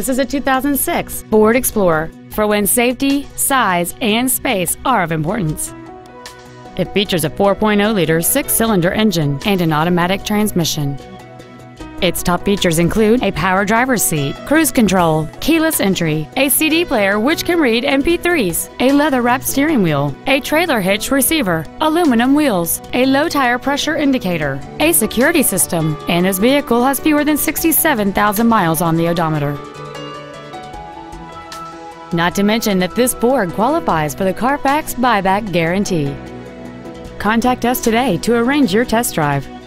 This is a 2006 Ford Explorer for when safety, size, and space are of importance. It features a 4.0-liter six-cylinder engine and an automatic transmission. Its top features include a power driver's seat, cruise control, keyless entry, a CD player which can read MP3s, a leather-wrapped steering wheel, a trailer hitch receiver, aluminum wheels, a low tire pressure indicator, a security system, and this vehicle has fewer than 67,000 miles on the odometer. Not to mention that this Ford qualifies for the Carfax buyback guarantee. Contact us today to arrange your test drive.